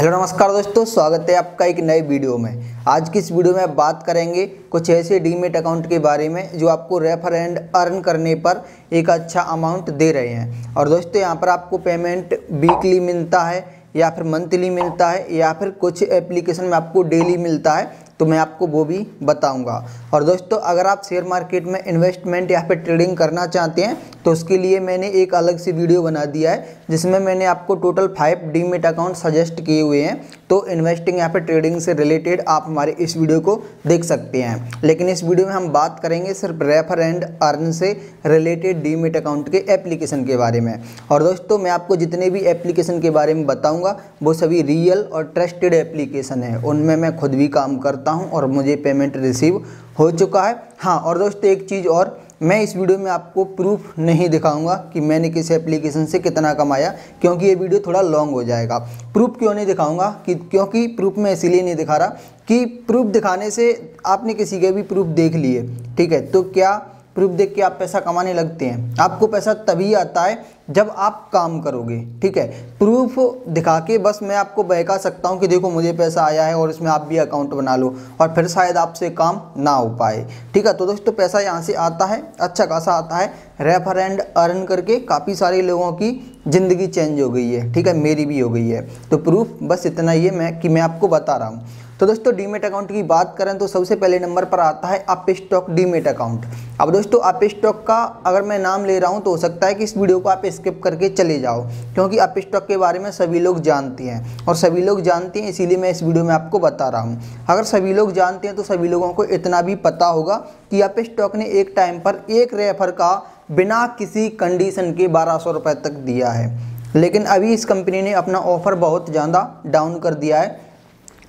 Hello नमस्कार दोस्तों, स्वागत है आपका एक नए वीडियो में। आज की इस वीडियो में बात करेंगे कुछ ऐसे डीमेट अकाउंट के बारे में जो आपको रेफर एंड अर्न करने पर एक अच्छा अमाउंट दे रहे हैं। और दोस्तों, यहाँ पर आपको पेमेंट वीकली मिलता है या फिर मंथली मिलता है या फिर कुछ एप्लीकेशन में आपको डेली मिलता है तो मैं आपको वो भी बताऊँगा। और दोस्तों, अगर आप शेयर मार्केट में इन्वेस्टमेंट या फिर ट्रेडिंग करना चाहते हैं तो उसके लिए मैंने एक अलग से वीडियो बना दिया है, जिसमें मैंने आपको total five demat account suggest किए हुए हैं। तो इन्वेस्टिंग या फिर ट्रेडिंग से रिलेटेड आप हमारे इस वीडियो को देख सकते हैं। लेकिन इस वीडियो में हम बात करेंगे सिर्फ़ रेफर एंड अर्न से रिलेटेड डीमेट अकाउंट के एप्लीकेशन के बारे में। और दोस्तों, मैं आपको जितने भी एप्लीकेशन के बारे में बताऊँगा, वो सभी रियल और ट्रस्टेड एप्लीकेशन है। उनमें मैं खुद भी काम करता हूँ और मुझे पेमेंट रिसीव हो चुका है। हाँ और दोस्तों, एक चीज़ और मैं इस वीडियो में आपको प्रूफ नहीं दिखाऊँगा कि मैंने किस एप्लीकेशन से कितना कमाया, क्योंकि ये वीडियो थोड़ा लॉन्ग हो जाएगा। प्रूफ क्यों नहीं दिखाऊँगा? कि, क्योंकि प्रूफ मैं इसीलिए नहीं दिखा रहा कि प्रूफ दिखाने से आपने किसी के भी प्रूफ देख लिए, ठीक है? तो क्या प्रूफ देख के आप पैसा कमाने लगते हैं। आपको पैसा तभी आता है जब आप काम करोगे, ठीक है? प्रूफ दिखा के बस मैं आपको बहका सकता हूँ कि देखो मुझे पैसा आया है और इसमें आप भी अकाउंट बना लो और फिर शायद आपसे काम ना हो पाए, ठीक है? तो दोस्तों, पैसा यहाँ से आता है अच्छा खासा आता है। रेफर एंड अर्न करके काफ़ी सारे लोगों की ज़िंदगी चेंज हो गई है, ठीक है? मेरी भी हो गई है। तो प्रूफ बस इतना ही है मैं, कि मैं आपको बता रहा हूँ। तो दोस्तों, डीमेट अकाउंट की बात करें तो सबसे पहले नंबर पर आता है अप स्टॉक डीमेट अकाउंट। अब दोस्तों अप स्टॉक का अगर मैं नाम ले रहा हूँ तो हो सकता है कि इस वीडियो को आप स्किप करके चले जाओ, क्योंकि अप स्टॉक के बारे में सभी लोग जानते हैं, और सभी लोग जानते हैं, इसीलिए मैं इस वीडियो में आपको बता रहा हूँ। अगर सभी लोग जानते हैं तो सभी लोगों को इतना भी पता होगा कि अप स्टॉक ने एक टाइम पर एक रेफर का बिना किसी कंडीशन के बारह सौ तक दिया है। लेकिन अभी इस कंपनी ने अपना ऑफ़र बहुत ज़्यादा डाउन कर दिया है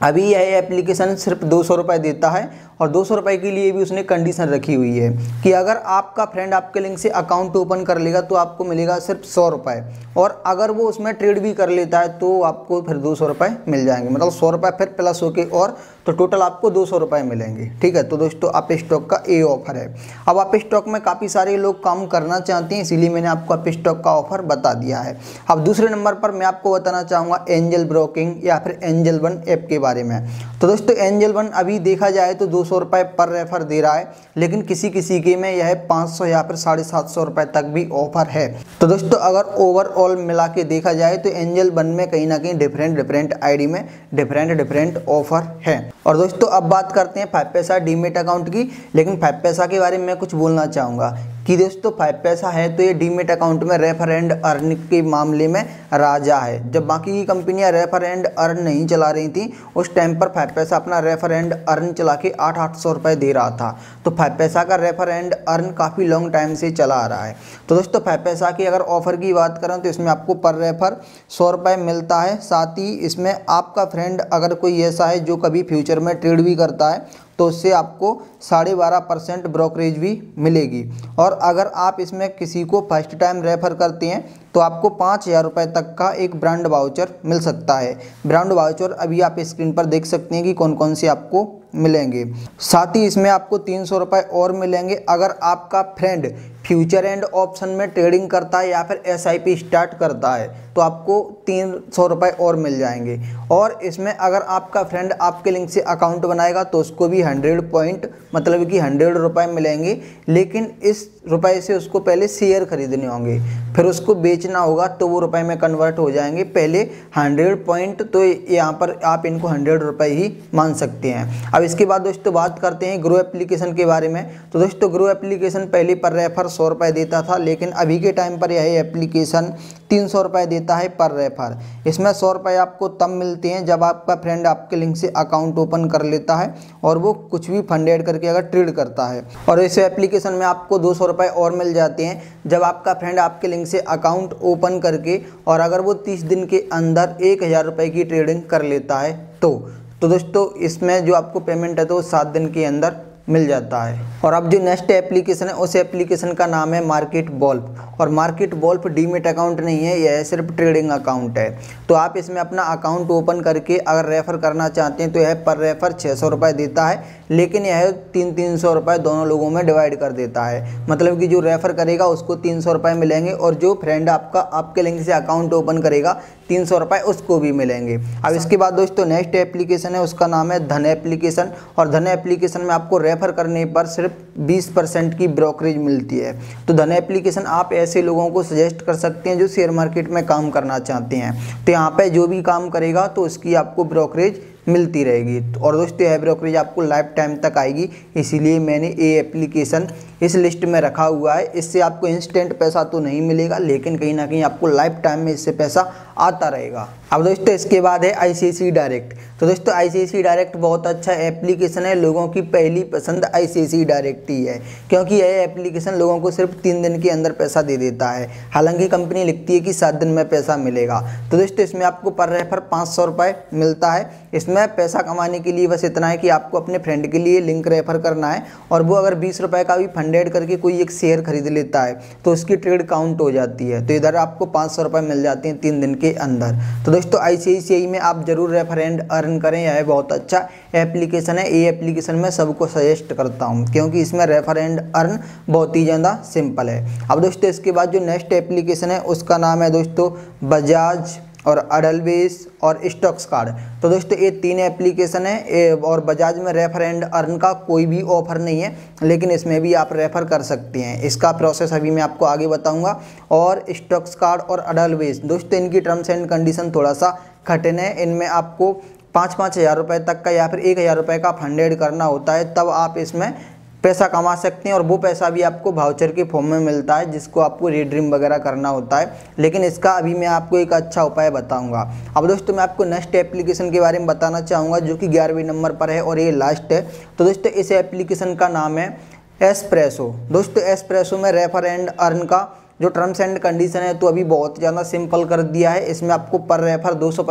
अभी यह एप्लीकेशन सिर्फ़ दो सौ रुपये देता है और दो सौ के लिए भी उसने कंडीशन रखी हुई है कि अगर आपका फ्रेंड आपके लिंक से अकाउंट ओपन कर लेगा तो आपको मिलेगा सिर्फ़ सौ रुपये और अगर वो उसमें ट्रेड भी कर लेता है तो आपको फिर दो सौ रुपये मिल जाएँगे। मतलब सौ रुपये फिर प्लस होके और तो टोटल आपको दो सौ रुपये मिलेंगे। ठीक है तो दोस्तों आप स्टॉक का ए ऑफ़र है। अब आप स्टॉक में काफ़ी सारे लोग काम करना चाहते हैं, इसीलिए मैंने आपको आप स्टॉक का ऑफ़र बता दिया है। अब दूसरे नंबर पर मैं आपको बताना चाहूँगा एंजल ब्रोकिंग या फिर एंजल वन ऐप के बारे में। तो दोस्तों एंजल वन अभी देखा जाए तो दो सौ रुपये पर रेफर दे रहा है, लेकिन किसी किसी के में यह पाँच सौ या फिर साढ़े सात सौ रुपये तक भी ऑफ़र है। तो दोस्तों, अगर ओवरऑल मिला के देखा जाए तो एंजल वन में कहीं ना कहीं डिफरेंट डिफरेंट आईडी में डिफरेंट डिफरेंट ऑफ़र है। और दोस्तों, अब बात करते हैं फाइव पैसा डीमेट अकाउंट की, लेकिन फाइव पैसा के बारे में मैं कुछ बोलना चाहूँगा। कि दोस्तों फाइव पैसा है तो ये डीमेट अकाउंट में रेफर एंड अर्न के मामले में राजा है। जब बाकी की कंपनियाँ रेफर एंड अर्न नहीं चला रही थी, उस टाइम पर फाइव पैसा अपना रेफर एंड अर्न चला के आठ आठ सौ रुपये दे रहा था। तो फाइव पैसा का रेफर एंड अर्न काफ़ी लॉन्ग टाइम से चला आ रहा है। तो दोस्तों फाइव पैसा की अगर ऑफ़र की बात करें तो इसमें आपको पर रेफर सौ रुपये मिलता है। साथ ही इसमें आपका फ्रेंड अगर कोई ऐसा है जो कभी फ्यूचर में ट्रेड भी करता है तो उससे आपको साढ़े बारह परसेंट ब्रोकरेज भी मिलेगी। और अगर आप इसमें किसी को फ़र्स्ट टाइम रेफ़र करते हैं तो आपको पाँच हज़ार रुपये तक का एक ब्रांड वाउचर मिल सकता है। ब्रांड वाउचर अभी आप स्क्रीन पर देख सकते हैं कि कौन कौन से आपको मिलेंगे। साथ ही इसमें आपको तीन सौ रुपये और मिलेंगे। अगर आपका फ्रेंड फ्यूचर एंड ऑप्शन में ट्रेडिंग करता है या फिर एसआईपी स्टार्ट करता है तो आपको तीन सौ रुपये और मिल जाएँगे। और इसमें अगर आपका फ्रेंड आपके लिंक से अकाउंट बनाएगा तो उसको भी हंड्रेड पॉइंट मतलब कि हंड्रेड रुपये मिलेंगे। लेकिन इस रुपए से उसको पहले शेयर खरीदने होंगे। फिर उसको बेचना होगा तो वो रुपए में कन्वर्ट हो जाएँगे। पहले हंड्रेड पॉइंट तो यहाँ पर आप इनको हंड्रेड रुपये ही मान सकते हैं। अब इसके बाद दोस्तों बात करते हैं ग्रो एप्लीकेशन के बारे में। तो दोस्तों ग्रो एप्लीकेशन पहले पर रेफर सौ रुपये देता था, लेकिन अभी के टाइम पर यह एप्लीकेशन तीन सौ रुपये देता है पर रेफर। इसमें सौ रुपये आपको तब मिलते हैं जब आपका फ्रेंड आपके लिंक से अकाउंट ओपन कर लेता है और वो कुछ भी फंड ऐड करके अगर ट्रेड करता है। और इस एप्लीकेशन में आपको दो सौ रुपये और मिल जाते हैं जब आपका फ्रेंड आपके लिंक से अकाउंट ओपन करके और अगर वो तीस दिन के अंदर एक हज़ार रुपये की ट्रेडिंग कर लेता है तो। तो दोस्तों, इसमें जो आपको पेमेंट है तो सात दिन के अंदर मिल जाता है। और अब जो नेक्स्ट एप्लीकेशन है, उस एप्लीकेशन का नाम है मार्केट बॉल्फ और मार्केट बॉल्फ डीमेट अकाउंट नहीं है, यह सिर्फ़ ट्रेडिंग अकाउंट है। तो आप इसमें अपना अकाउंट ओपन करके अगर रेफ़र करना चाहते हैं तो यह पर रेफ़र छः सौ रुपये देता है। लेकिन यह तीन तीन सौ रुपये दोनों लोगों में डिवाइड कर देता है। मतलब कि जो रेफ़र करेगा, उसको तीन सौ रुपये मिलेंगे। और जो फ्रेंड आपका, आपके लिंक से अकाउंट ओपन करेगा तीन सौ रुपये उसको भी मिलेंगे। अब इसके बाद दोस्तों नेक्स्ट एप्लीकेशन है, उसका नाम है धन एप्लीकेशन और धन एप्लीकेशन में आपको रेफर करने पर सिर्फ़ बीस परसेंट की ब्रोकरेज मिलती है। तो धन एप्लीकेशन आप ऐसे लोगों को सजेस्ट कर सकते हैं जो शेयर मार्केट में काम करना चाहते हैं। तो यहाँ पर जो भी काम करेगा तो उसकी आपको ब्रोकरेज मिलती रहेगी। और दोस्तों यह ब्रोकरेज आपको लाइफ टाइम तक आएगी, इसीलिए मैंने ये एप्लीकेशन इस लिस्ट में रखा हुआ है। इससे आपको इंस्टेंट पैसा तो नहीं मिलेगा, लेकिन कहीं ना कहीं आपको लाइफ टाइम में इससे पैसा आता रहेगा। अब दोस्तों, इसके बाद है आईसीसी डायरेक्ट तो दोस्तों आईसीसी डायरेक्ट बहुत अच्छा एप्लीकेशन है। लोगों की पहली पसंद आईसीसी डायरेक्ट ही है, क्योंकि यह एप्लीकेशन लोगों को सिर्फ़ तीन दिन के अंदर पैसा दे देता है। हालाँकि कंपनी लिखती है कि सात दिन में पैसा मिलेगा। तो दोस्तों, इसमें आपको पर रेफर पाँच सौ रुपये मिलता है। इसमें पैसा कमाने के लिए बस इतना है कि आपको अपने फ्रेंड के लिए लिंक रेफर करना है और वो अगर बीस रुपये का भी फंड एड करके कोई एक शेयर खरीद लेता है तो उसकी ट्रेड काउंट हो जाती है। तो इधर आपको पाँच सौ रुपये मिल जाते हैं तीन दिन के अंदर। तो दोस्तों आई में आप ज़रूर रेफरेंड अर्न करें, यह बहुत अच्छा एप्लीकेशन है। ये एप्लीकेशन मैं सबको सजेस्ट करता हूँ, क्योंकि इसमें रेफरेंड अर्न बहुत ही ज़्यादा सिंपल है। अब दोस्तों, इसके बाद जो नेक्स्ट एप्लीकेशन है, उसका नाम है दोस्तों बजाज और अडलबेस और स्टॉक्स कार्ड तो दोस्तों, ये तीन एप्लीकेशन है और बजाज में रेफर एंड अर्न का कोई भी ऑफ़र नहीं है, लेकिन इसमें भी आप रेफ़र कर सकते हैं। इसका प्रोसेस अभी मैं आपको आगे बताऊँगा। और स्टॉक्स कार्ड और अडलबेस दोस्तों, इनकी टर्म्स एंड कंडीशन थोड़ा सा कठिन है। इनमें आपको पाँच पाँच हज़ार रुपये तक का या फिर एक हज़ार रुपये का फंडेड करना होता है, तब आप इसमें पैसा कमा सकते हैं और वो पैसा भी आपको भाउचर के फॉर्म में मिलता है, जिसको आपको रिड्रीम वगैरह करना होता है। लेकिन इसका अभी मैं आपको एक अच्छा उपाय बताऊँगा। अब दोस्तों, मैं आपको नेक्स्ट एप्लीकेशन के बारे में बताना चाहूँगा, जो कि ग्यारहवें नंबर पर है और ये लास्ट है। तो दोस्तों, इस एप्लीकेशन का नाम है एसप्रेसो दोस्तों एसप्रेसो में रेफर एंड अर्न का जो टर्म्स एंड कंडीशन है तो अभी बहुत ज़्यादा सिंपल कर दिया है। इसमें आपको पर रेफर दो सौ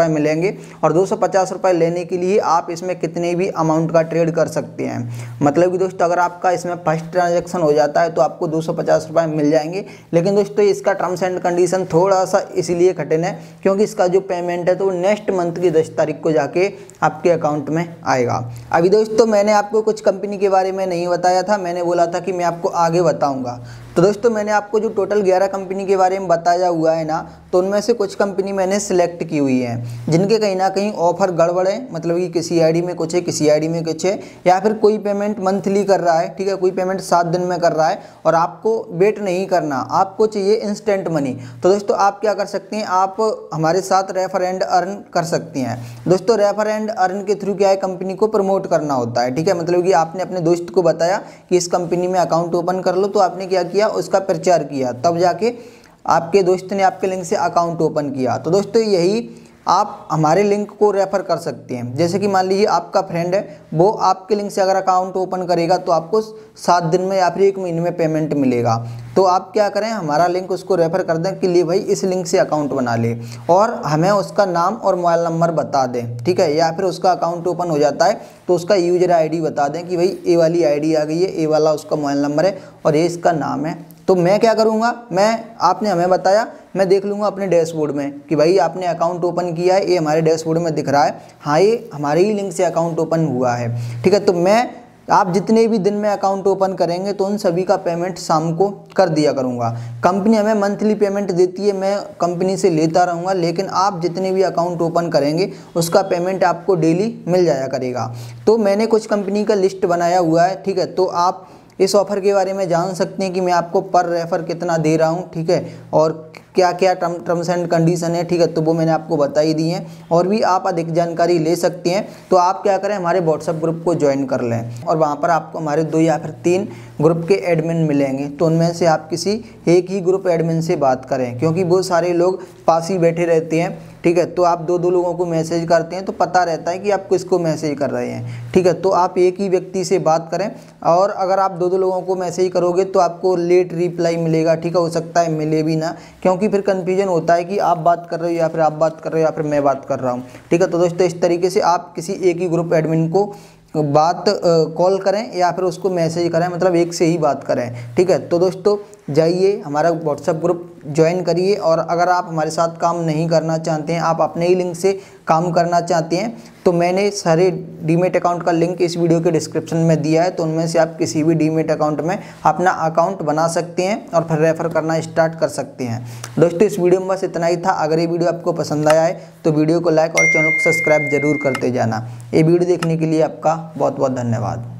मिलेंगे और दो सौ लेने के लिए आप इसमें कितने भी अमाउंट का ट्रेड कर सकते हैं। मतलब कि दोस्तों, अगर आपका इसमें फ़र्स्ट ट्रांजेक्शन हो जाता है तो आपको दो सौ मिल जाएँगे। लेकिन दोस्तों, इसका टर्म्स एंड कंडीशन थोड़ा सा इसीलिए कठिन है, क्योंकि इसका जो पेमेंट है तो नेक्स्ट मंथ की दस तारीख को जाके आपके अकाउंट में आएगा। अभी दोस्तों, मैंने आपको कुछ कंपनी के बारे में नहीं बताया था। मैंने बोला था कि मैं आपको आगे बताऊँगा। तो दोस्तों मैंने आपको जो टोटल 11 कंपनी के बारे में बताया हुआ है ना तो उनमें से कुछ कंपनी मैंने सिलेक्ट की हुई है, जिनके कहीं ना कहीं ऑफ़र गड़बड़ है मतलब कि किसी आईडी में कुछ है, किसी आईडी में कुछ है, या फिर कोई पेमेंट मंथली कर रहा है, ठीक है, कोई पेमेंट सात दिन में कर रहा है, और आपको वेट नहीं करना, आपको चाहिए इंस्टेंट मनी तो दोस्तों, आप क्या कर सकते हैं, आप हमारे साथ रेफर एंड अर्न कर सकते हैं। दोस्तों रेफर एंड अर्न के थ्रू क्या है कंपनी को प्रमोट करना होता है, ठीक है मतलब कि आपने अपने दोस्त को बताया कि इस कंपनी में अकाउंट ओपन कर लो तो आपने क्या किया, उसका प्रचार किया, तब जाके आपके दोस्त ने आपके लिंक से अकाउंट ओपन किया। तो दोस्तों, यही आप हमारे लिंक को रेफ़र कर सकते हैं। जैसे कि मान लीजिए आपका फ्रेंड है, वो आपके लिंक से अगर अकाउंट ओपन करेगा तो आपको सात दिन में या फिर एक महीने में पेमेंट मिलेगा। तो आप क्या करें, हमारा लिंक उसको रेफ़र कर दें कि लिए भाई, इस लिंक से अकाउंट बना ले। और हमें उसका नाम और मोबाइल नंबर बता दें, ठीक है? या फिर उसका अकाउंट ओपन हो जाता है तो उसका यूज़र आईडी बता दें कि भाई, ए वाली आईडी आ गई है, ए वाला उसका मोबाइल नंबर है, और ये इसका नाम है तो मैं क्या करूँगा? मैं, आपने हमें बताया, मैं देख लूँगा अपने डैशबोर्ड में कि भाई आपने अकाउंट ओपन किया है, ये हमारे डैशबोर्ड में दिख रहा है। हाँ ये हमारे ही लिंक से अकाउंट ओपन हुआ है। ठीक है तो मैं, आप जितने भी दिन में अकाउंट ओपन करेंगे तो उन सभी का पेमेंट शाम को कर दिया करूँगा। कंपनी हमें मंथली पेमेंट देती है, मैं कंपनी से लेता रहूँगा, लेकिन आप जितने भी अकाउंट ओपन करेंगे, उसका पेमेंट आपको डेली मिल जाया करेगा। तो मैंने कुछ कंपनी का लिस्ट बनाया हुआ है, ठीक है तो आप इस ऑफ़र के बारे में जान सकते हैं कि मैं आपको पर रेफ़र कितना दे रहा हूँ, ठीक है? और क्या क्या टर्म, टर्म्स एंड कंडीशन है, ठीक है? तो वो मैंने आपको बता ही दी है। और भी आप अधिक जानकारी ले सकते हैं। तो आप क्या करें, हमारे व्हाट्सअप ग्रुप को ज्वाइन कर लें। और वहाँ पर आपको हमारे दो या फिर तीन ग्रुप के एडमिन मिलेंगे। तो उनमें से आप किसी एक ही ग्रुप एडमिन से बात करें। क्योंकि बहुत सारे लोग पास ही बैठे रहते हैं। ठीक है? तो आप दो दो लोगों को मैसेज करते हैं तो पता रहता है कि आप किसको मैसेज कर रहे हैं। ठीक है? तो आप एक ही व्यक्ति से बात करें और अगर आप दो दो लोगों को मैसेज करोगे तो आपको लेट रिप्लाई मिलेगा। ठीक है? हो सकता है मिले भी ना, क्योंकि फिर कन्फ्यूज़न होता है कि आप बात कर रहे हो या फिर आप बात कर रहे हो या फिर मैं बात कर रहा हूँ। ठीक है? तो दोस्तों, इस तरीके से आप किसी एक ही ग्रुप एडमिन को बात कॉल करें या फिर उसको मैसेज करें मतलब एक से ही बात करें। ठीक है? तो दोस्तों जाइए, हमारा व्हाट्सएप ग्रुप ज्वाइन करिए और अगर आप हमारे साथ काम नहीं करना चाहते हैं, आप अपने ही लिंक से काम करना चाहते हैं तो मैंने सारे डीमेट अकाउंट का लिंक इस वीडियो के डिस्क्रिप्शन में दिया है तो उनमें से आप किसी भी डीमेट अकाउंट में अपना अकाउंट बना सकते हैं और फिर रेफ़र करना स्टार्ट कर सकते हैं। दोस्तों, इस वीडियो में बस इतना ही था। अगर ये वीडियो आपको पसंद आया है तो वीडियो को लाइक और चैनल को सब्सक्राइब ज़रूर करते जाना। ये वीडियो देखने के लिए आपका बहुत बहुत धन्यवाद।